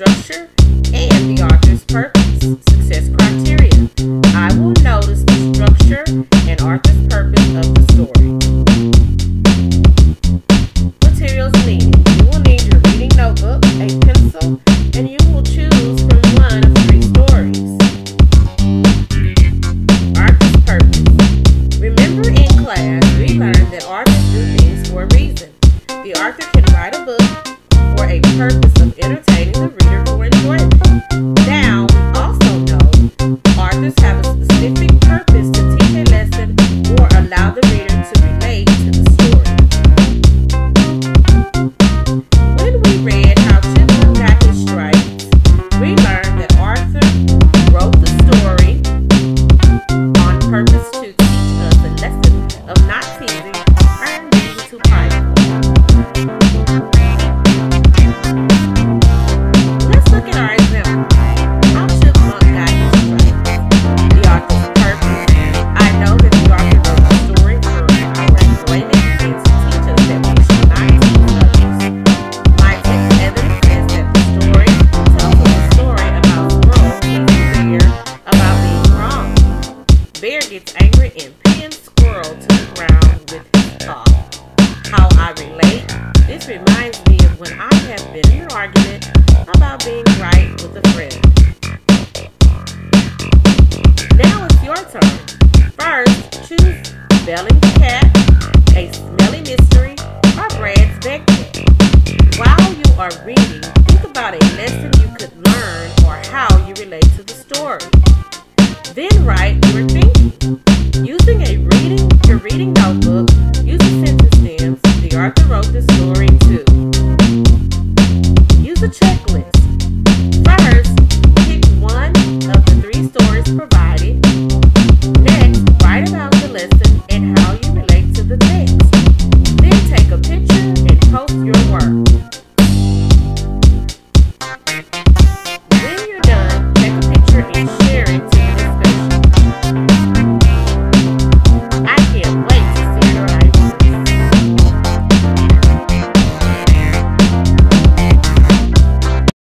structure and the author's purpose, success criteria. I will notice the structure and author's purpose of the story. Materials needed. You will need your reading notebook, a pencil, and you will choose from one of three stories. Author's purpose. Remember in class, we learned that authors do things for a reason. The author can write a book, for a purpose of entertaining the reader for enjoyment. Now, deer and pin squirrel to the ground with his paw. How I relate? This reminds me of when I have been in an argument about being right with a friend. Now it's your turn. First, choose Belling's cat, too. Use a check